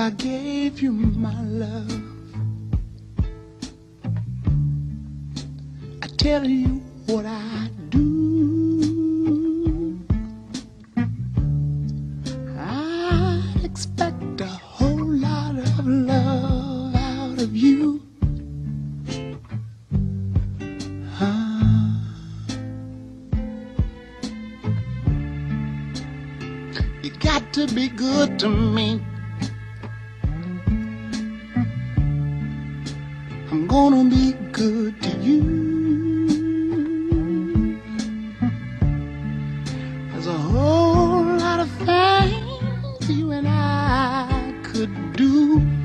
I gave you my love? I tell you what I do. I expect a whole lot of love out of you. You got to be good to me. I'm gonna be good to you. There's a whole lot of things you and I could do.